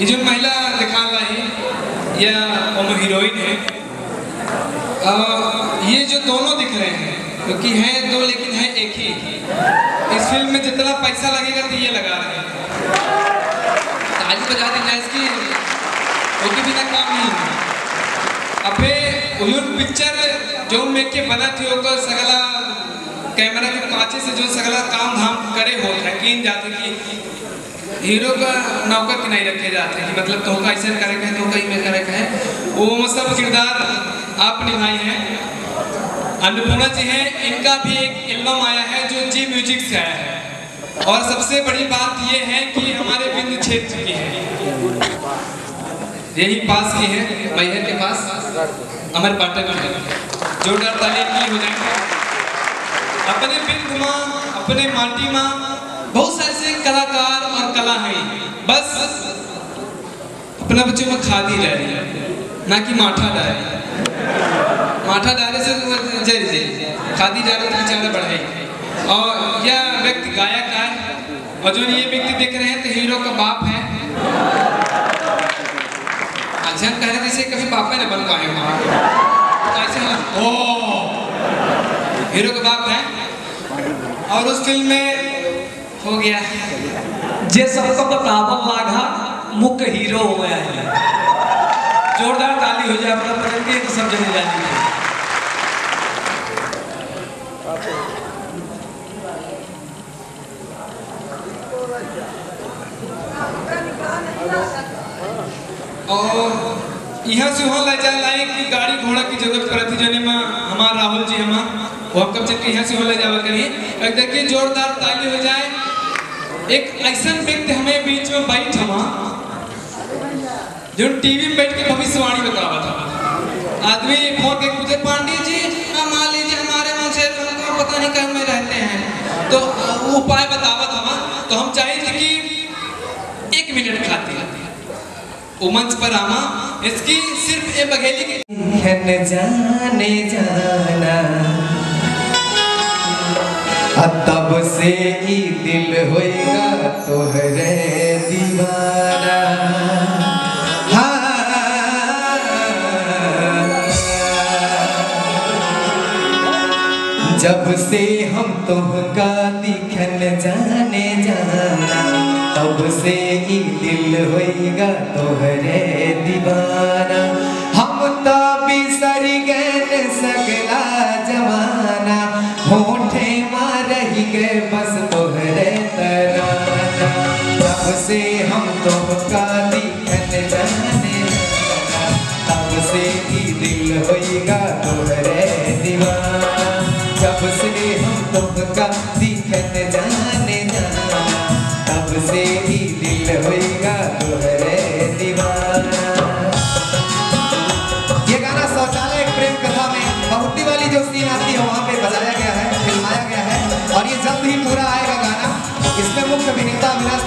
ये जो महिला दिखा रही या वो हीरोइन है अ, ये जो दोनों दिख रहे हैं क्योंकि तो हैं दो लेकिन है एक ही। इस फ़िल्म में जितना पैसा लगेगा तो ये लगा रहे हैं। ताली बजा दी जाए इसकी। उसके बिना काम नहीं है। अबे उयुन पिक्चर जो में के बना थी ओकर सगला कैमरा के पाछे से जो सगला काम धाम करे हो है किन जाते कि हीरो का नौकर के नहीं रखे जाते हैं मतलब तो का ऐसे करे है तो कहीं में करे है। वो मतलब किरदार आप निभाए हैं। अन्नपूर्णा जी हैं, इनका भी एक एल्बम आया है जो जी म्यूज़िक से आया है। और सबसे बड़ी बात ये है कि हमारे बिंद क्षेत्र की है। यही पास की है, मैहर के पास। अमर पाठक में। जोरदार ताली की हो जाए अपने बिंद माँ, अपने माटी माँ, बहुत सारे कलाकार बस अपना बच्चों में खादी है ना कि माठा डाले माठा डाले से जय जय, खादी डाले तो बेचारा बढ़ाई और यह व्यक्ति गायक है, और जो ये व्यक्ति देख रहे हैं तो हीरो का बाप है। अच्छा कह रहे इसे कभी बापे न बन पाए वहाँ हम ओ, हीरो का बाप है। और उस फ़िल्म में हो गया। जे सबको बतावल लागा मुख्य हीरो हो गया है। जोरदार ताली हो जाए, अपना पकड़ के सब जने जानी है और यहाँ से वहाँ ले जाए लाए कि गाड़ी घोड़ा की ज़रूरत पड़ती जने में, हमारा राहुल जी हमार, वो कब चल के यहाँ से वहाँ ले जावा करिए। एक देखिए, जोरदार ताली हो जाए एक ऐसा व्यक्ति हमें बीच में बैठ हमा जो टीवी में बैठ के भविष्यवाणी बतावा था। आदमी फ़ोन के पूछे, पांडे जी मान लीजिए हमारे वहाँ से पता नहीं कहाँ में रहते हैं। तो उपाय बतावा था तो हम चाहे थे कि एक मिनट खाती वो मंच पर आमा, इसकी सिर्फ़ ये बघेली की जाने जाना। तब से ही दिल होएगा तोहरे दीवाना हाँ। जब से हम तुमका दिखन जाने जाना, तब से ही दिल होएगा तोहरे दीवाना हम काली दिखन जाने तब से ही दिल होएगा तोहरे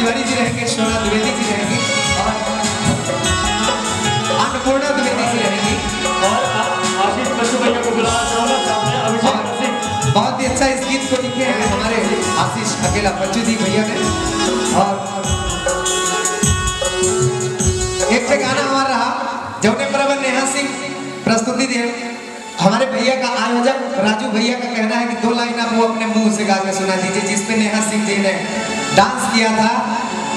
तिवारी जी रहेंगे शोना द्विवेदी जी रहेंगी और अन्नपूर्णा द्विवेदी जी रहेंगी। और आशीष बच्चू भैया को बुलाना चाहूँगा सामने अभिषेक सिंह। बहुत ही अच्छा इस गीत को लिखे हैं हमारे आशीष अकेला बच्चू जी भैया ने। और एक से गाना हमारा रहा जौने प्रवर नेहा सिंह प्रस्तुति दिए। हमारे भैया का आयोजक राजू भैया का कहना है कि दो लाइन आप वो अपने मुँह से गा के सुना दीजिए जिस पे नेहा सिंह जी ने डांस किया था।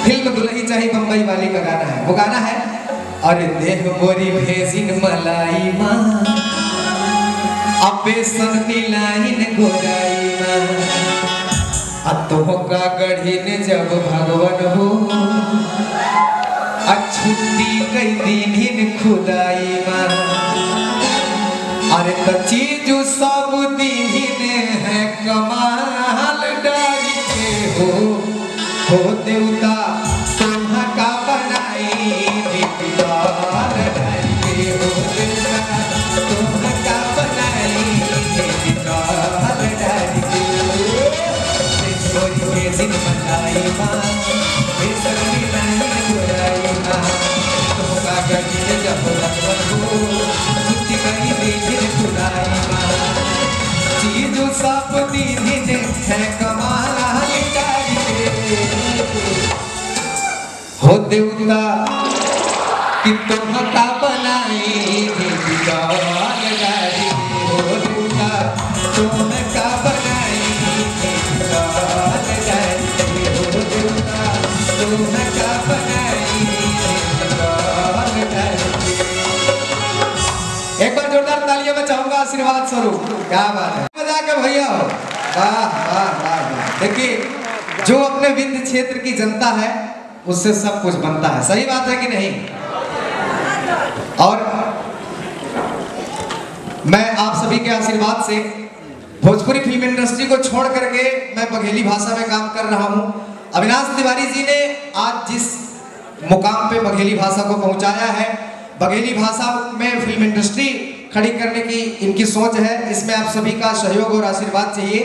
फ़िल्म दुल्ही चाही बम्बई वाली का गाना है। वो गाना है, अरे देह मोरी भेजिन मलाई माँ। अबे सन्नी लाइन गोराई माँ। अतोहका गढ़िन जब भगवन हो। आ छुट्टी कई दिन हिन खुदाई माँ। अरे तो चीज़ सब दिन है, कमाल डारी के हो। हो देवता तुम्हा क्या बात है? मज़ा के भैया? हो वाह वाह वाह। देखिए, जो अपने विंध्य क्षेत्र की जनता है, उससे सब कुछ बनता है। सही बात है कि नहीं? और मैं आप सभी के आशीर्वाद से भोजपुरी फ़िल्म इंडस्ट्री को छोड़ करके मैं बघेली भाषा में काम कर रहा हूँ। अविनाश तिवारी जी ने आज जिस मुकाम पे बघेली भाषा को पहुँचाया है, बघेली भाषा में फ़िल्म इंडस्ट्री खड़ी करने की इनकी सोच है, इसमें आप सभी का सहयोग और आशीर्वाद चाहिए।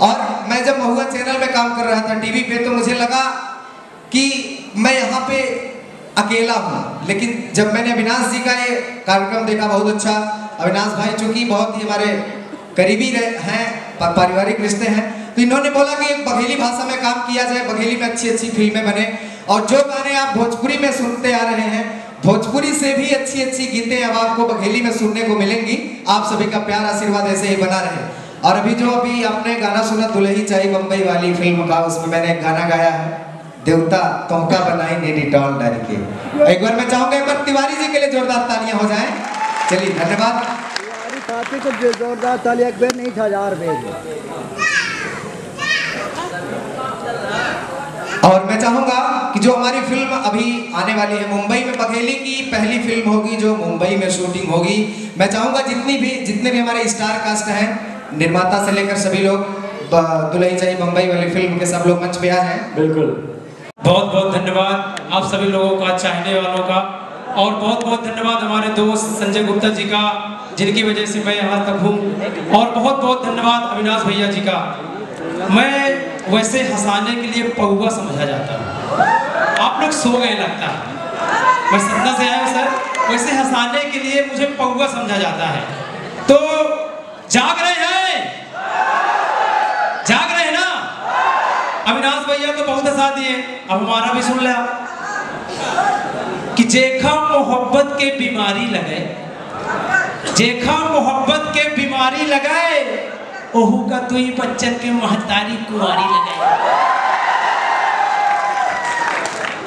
और मैं जब महुआ चैनल में काम कर रहा था टीवी पे तो मुझे लगा कि मैं यहाँ पे अकेला हूँ। लेकिन जब मैंने अविनाश जी का ये कार्यक्रम देखा, बहुत अच्छा। अविनाश भाई चूँकि बहुत ही हमारे करीबी हैं पारिवारिक रिश्ते हैं तो इन्होंने बोला कि बघेली भाषा में काम किया जाए, बघेली में अच्छी अच्छी फ़िल्में बने। और जो गाने आप भोजपुरी में सुनते आ रहे हैं भोजपुरी से भी अच्छी अच्छी गीतें अब आपको बघेली में सुनने को मिलेंगी। आप सभी का प्यार आशीर्वाद ऐसे ही बना रहे। और अभी जो अभी आपने गाना सुना दुल्ही चाहिए बम्बई वाली फ़िल्म का उसमें मैंने एक गाना गाया है देवता तुमका बनाई ने डिटॉल डाल के एक बार मैं चाहूँगा एक बार तिवारी जी के लिए जोरदार तालियाँ हो जाएँ। चलिए धन्यवाद। जोरदार ताली एक नहीं था हज़ार और मैं चाहूँगा जो हमारी फ़िल्म अभी आने वाली है, मुंबई में बघेली की पहली फ़िल्म होगी, जो मुंबई में शूटिंग होगी। मैं चाहूँगा जितनी भी, जितने भी हमारे स्टार कास्ट हैं, निर्माता से लेकर सभी लोग दुल्हन चाहिए मुंबई वाली फ़िल्म के सब लोग मंच पे आ जाएँ। बिल्कुल। बहुत बहुत धन्यवाद आप सभी लोगों का, चाहने वालों का। और बहुत बहुत धन्यवाद हमारे दोस्त संजय गुप्ता जी का, जिनकी वजह से मैं यहाँ तक हूँ। और बहुत बहुत धन्यवाद अविनाश भैया जी का। मैं वैसे हंसाने के लिए पौवा समझा जाता हूँ। आप लोग सो गए लगता है। मैं सतना से आया सर। वैसे हंसाने के लिए मुझे पौवा समझा जाता है। तो जाग रहे हैं। जाग रहे हैं ना? अविनाश भैया तो बहुत हंसा दिए। अब हमारा भी सुन लिया कि जेखा मोहब्बत के बीमारी लगे। जेखा मोहब्बत के बीमारी लगाए ओहू का तू ही बच्चन के महतारी कुंवारी लगाए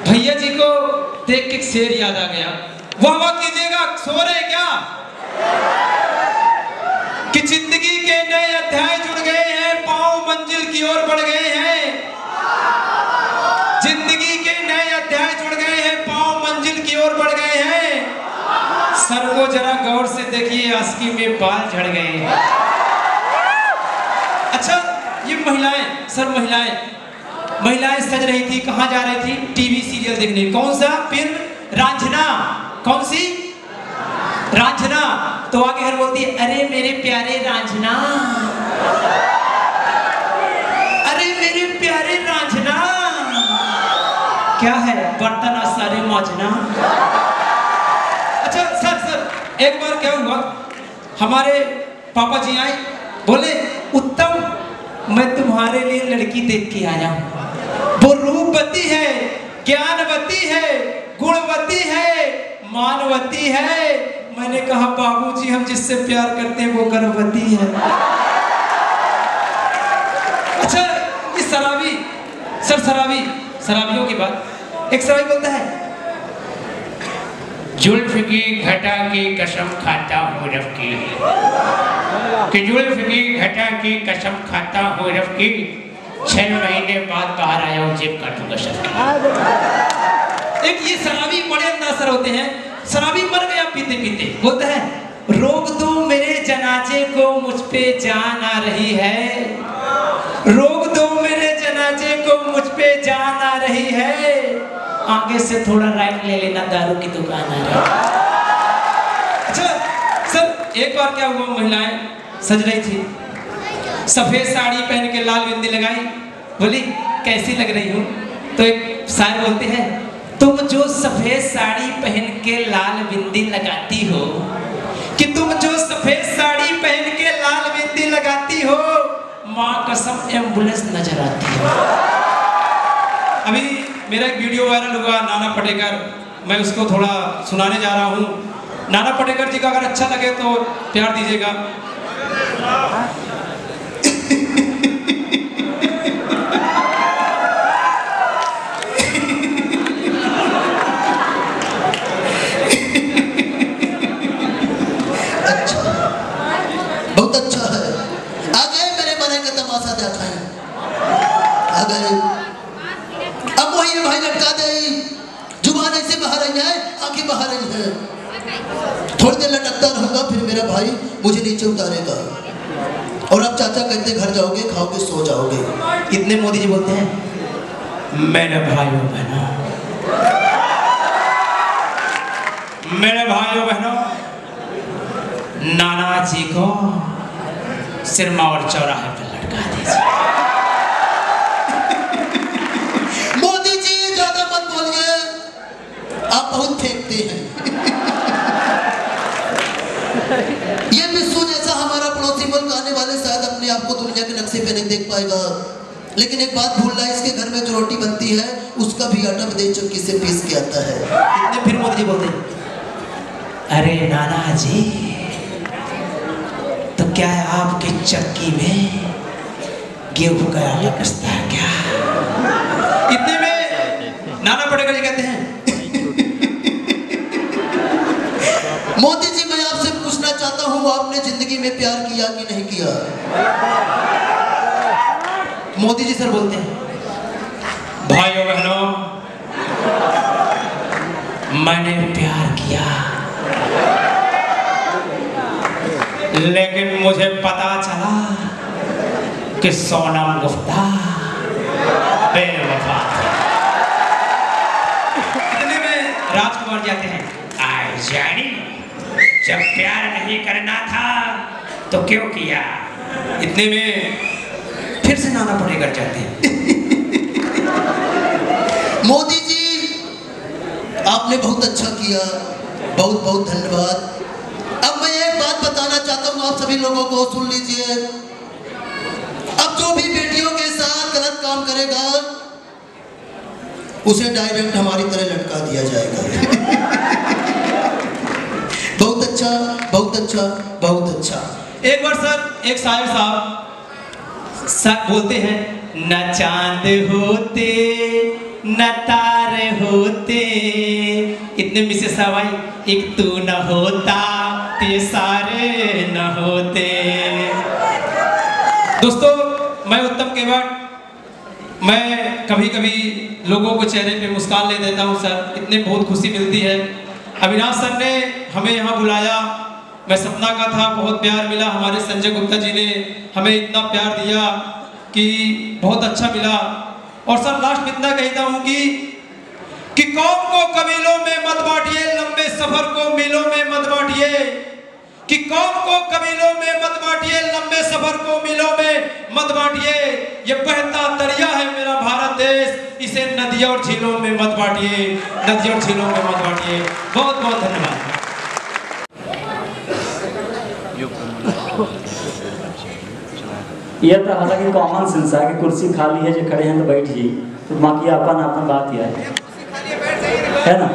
भैया जी को देख के शेर याद आ गया। वाह वाह कीजिएगा, सो रहे क्या? कि ज़िंदगी के नए अध्याय जुड़ गए हैं, पाँव मंजिल की ओर बढ़ गए हैं। ज़िंदगी के नए अध्याय जुड़ गए हैं, पाँव मंजिल की ओर बढ़ गए हैं। सर को जरा गौर से देखिए, आस्की में बाल झड़ गए हैं। अच्छा ये महिलाएँ, सर महिलाएँ महिलाएँ सज रही थी, कहाँ जा रही थी? टीवी सीरियल देखने। कौन सा फ़िल्म रांझना। कौन सी? रांझना। तो आगे हर बोलती है, अरे मेरे प्यारे रांझना। अरे मेरे प्यारे रांझना। क्या है? बर्तन सारे मांझना। अच्छा सर सर, एक बार क्या हुआ? हमारे पापा जी आए, बोले, उत्तम मैं तुम्हारे लिए लड़की देख के आया हूँ। वो रूपवती है, ज्ञानवती है, गुणवती है, मानवती है। मैंने कहा, बाबूजी, हम जिससे प्यार करते हैं, वो गर्भवती है। अच्छा इस शराबी, सर शराबी, शराबियों की बात। एक शराबी बोलता है जुल्फ की घटा की कसम खाता हूँ रब की कि जुल्फ की घटा की कसम खाता हूँ रब की छह महीने बाद बाहर आया हूँ, जेब काटूँगा सब एक ये शराबी बड़े अंदासर होते हैं। शराबी मर गया, पीते पीते। बोलता है रोक दो मेरे जनाजे को मुझ पे जान आ रही है। आगे से थोड़ा राइट ले लेना, दारू की दुकान आ रही अच्छा सर, एक बार क्या हुआ, महिलाएँ? सज रही थी। सफ़ेद साड़ी पहन के लाल बिंदी लगाई। बोली, कैसी लग रही हूँ? तो एक शायर बोलते हैं, तुम जो सफ़ेद साड़ी पहन के लाल बिंदी लगाती हो, कि तुम जो सफ़ेद साड़ी पहन के लाल बिंदी लगाती हो, माँ कसम एंबुलेंस नज़र आती है। अभी मेरा एक वीडियो वायरल हुआ, नाना पटेकर। मैं उसको थोड़ा सुनाने जा रहा हूँ। नाना पटेकर जी का अगर अच्छा लगे तो प्यार दीजिएगा अच्छा बहुत अच्छा है आ गए मेरे मरे का तमाशा दिखाए आ गए अब वही है भाई लटका दे ज़ुबान ऐसे बाहर आई है आँखें बाहर आई है थोड़ी देर लटकता रहूँगा फिर मेरा भाई मुझे नीचे उतारेगा और अब चाचा कहते घर जाओगे, खाओगे, सो जाओगे। इतने मोदी जी बोलते हैं, मेरे भाइयों बहनों। मेरे भाइयों बहनों, नाना जी को सिरमा और चौराहे पर लटका दीजिए। मोदी जी, ज़्यादा मत बोलिए। आप बहुत फेंकते हैं ये विश्व जैसा हमारा पड़ोसी मुल्क आने वाले शायद अपने आप को दुनिया के नक्शे पे नहीं देख पाएगा। लेकिन एक बात भूल रहा है इसके घर में जो रोटी बनती है उसका भी आटा विदेश चक्की से पीस के आता है। इतने फिर मोदी जी बोलते? अरे नाना जी तो क्या है आपके चक्की में गेहूँ का आटा कसता है क्या? इतने में? नाना पटेकर जी कहते हैं। मोदी जी मैं आपसे पूछना चाहता हूँ आपने ज़िंदगी में प्यार किया कि नहीं किया? मोदी जी सर बोलते हैं, भाइयों, बहनों, मैंने प्यार किया लेकिन मुझे पता चला कि सोनम गुप्ता बेवफा। इतने में राजकुमार जाते हैं आई जानी, जब प्यार नहीं करना था तो क्यों किया इतने में फिर से नाना पटेकर जाते हैं। मोदी जी आपने बहुत अच्छा किया बहुत बहुत धन्यवाद। अब मैं एक बात बताना चाहता हूँ आप सभी लोगों को सुन लीजिए। अब जो भी बेटियों के साथ गलत काम करेगा उसे डायरेक्ट हमारी तरह लटका दिया जाएगा। बहुत अच्छा बहुत अच्छा बहुत अच्छा। एक बार सर एक शायर साहब। सर बोलते हैं, न चाँद होते, न तारे होते। इतने मिसेस भाई एक तू न होता तो ये सारे न होते। दोस्तों, मैं उत्तम केवट, मैं कभी कभी लोगों को चेहरे पे मुस्कान ले देता हूँ, सर। इतने बहुत खुशी मिलती है। अविनाश सर ने हमें यहाँ बुलाया। मैं सपना का था, बहुत प्यार मिला हमारे संजय गुप्ता जी ने, हमें इतना प्यार दिया कि बहुत अच्छा मिला। और सर लास्ट में इतना कहता हूँ कि कि कौम को कबीलों में मत बांटिए, लंबे सफ़र को मिलों में मत बांटिए। कि कौम को कबीलों में मत बांटिए, लंबे सफ़र को मिलों में मत बांटिए। ये बहता दरिया है मेरा भारत देश, इसे नदियों और झीलों में मत बांटिए, नदियों और झीलों में मत बांटिए। बहुत बहुत धन्यवाद। यह तो हालाँकि कॉमन सेंस है कि कुर्सी खाली है जो खड़े हैं तो बैठ जाइए तो बाकी अपन अपन बात यह है है ना?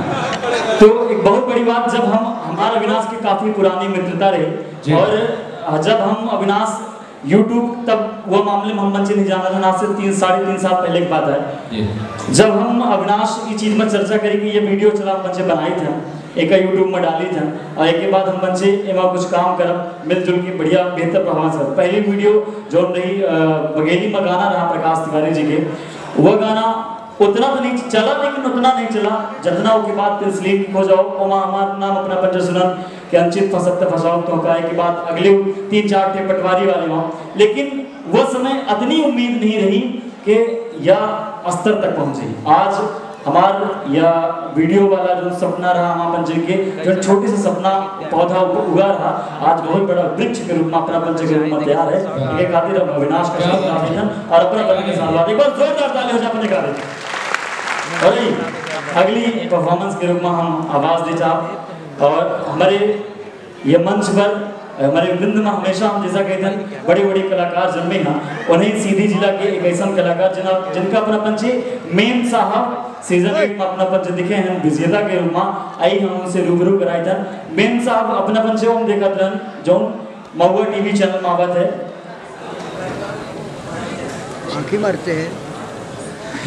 तो एक बहुत बड़ी बात जब हम हमारा अविनाश की काफ़ी पुरानी मित्रता रही और जब हम अविनाश यूट्यूब तब वो मामले में हम मंचे नहीं जाना था आज से तीन साढ़े तीन साल पहले की बात है। जब हम अविनाश की चीज़ में चर्चा करी कि ये वीडियो चला मंचे बनाई थे एक यूट्यूब में डाली थे और एक बाद हम मंचे एवं कुछ काम करब, मिलजुल के बढ़िया, बेहतर प्रभाव से। पहली वीडियो जो रही बघेली में गाना रहा प्रकाश तिवारी जी के, वह गाना उतना तो नहीं चला, लेकिन उतना नहीं चला, जितना उसके बाद स्लीप हो जाओ, ओमा हमारा नाम अपना पंच सुनन कि अंचित फसकते फसाओ तो का के बाद अगले तीन चार थे पटवारी वाले वहाँ। लेकिन वह समय इतनी उम्मीद नहीं रही कि यह स्तर तक पहुँचे। आज हमार या वीडियो वाला जो सपना रहा हमारा पंच के जो छोटे से सपना पौधा उगा रहा आज बहुत बड़ा वृक्ष के रूप में अपना पंच के रूप में तैयार है। ये खातिर हम अविनाश का शुभ अभिनंदन और अपना बन के साथ एक बार जोरदार ताली हो जाए अपने कार्य और अगली परफॉर्मेंस के रूप में हम आवाज़ दे चाह और हमारे ये मंच पर हमारे वृंद में हमेशा हम जैसा कहते हैं बड़े बड़े कलाकार जन्मे हैं। उन्हें सीधी जिला के एक ऐसा कलाकार जिना जिनका अपना पंचे मेन साहब सीज़न एक में अपना पंच दिखे हैं विजेता के रूप में। आई हम उनसे रूबरू कराई था मेन साहब अपना पंच हम देखत रहन जो महुआ टीवी चैनल में आवत है। आंखी मरते हैं।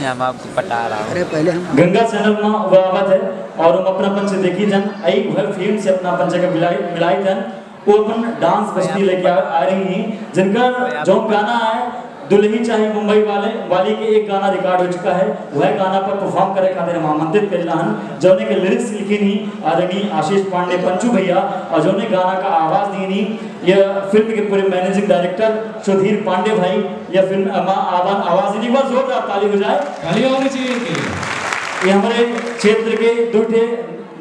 हम आपको पटा रहा हूँ। अरे पहले हम गंगा चैनल में वो आवत है और हम अपना पंच देखी जन आई वह फ़िल्म से अपना पंच का मिलाई मिलाई जन वो अपन डांस बस्ती लेके आ, आ रही हैं। जिनका जो गाना है दुल्ही चाहे मुंबई वाले वाली के एक गाना रिकॉर्ड हो चुका है। वह गाना पर परफॉर्म करे खातिर हम आमंत्रित कर रहन जौने के लिरिक्स लिखी नी आदरणीय आशीष पांडे पंचू भैया और जौने गाना का आवाज़ दी नी यह फ़िल्म के पूरे मैनेजिंग डायरेक्टर सुधीर पांडे भाई यह फ़िल्म आवाज़ आवाज़ दी बार जोरदार ताली हो जाए ताली होनी चाहिए ये हमारे क्षेत्र के दूठे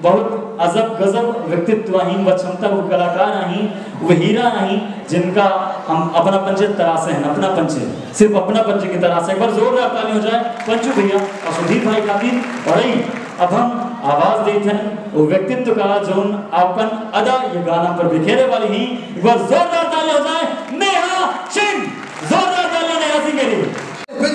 बहुत अजब गजब व्यक्तित्व हैं व क्षमता वो कलाकार हैं वो हीरा हैं जिनका हम अपना पंच तरासे हैं, अपना पंच सिर्फ़ अपना पंच की तरह से एक बार जोरदार ताली हो जाए पंचू भैया और सुधीर भाई खातिर और आई अब हम आवाज़ देते हैं वो व्यक्तित्व का, जो अपन अदा ये गाना पर बिखेरे वाली ही। एक बार जोरदार ताली हो जाए, नेहा सिंह, जोरदार ताली नेहा सिंह के लिए।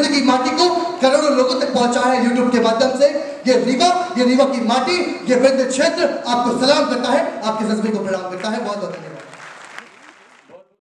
की माटी को करोड़ों लोगों तक पहुँचा है यूट्यूब के माध्यम से। ये रीवा ये रीवा की माटी, ये वृंद क्षेत्र आपको सलाम करता है, आपके जज्बे को प्रणाम करता है, बहुत बहुत धन्यवाद।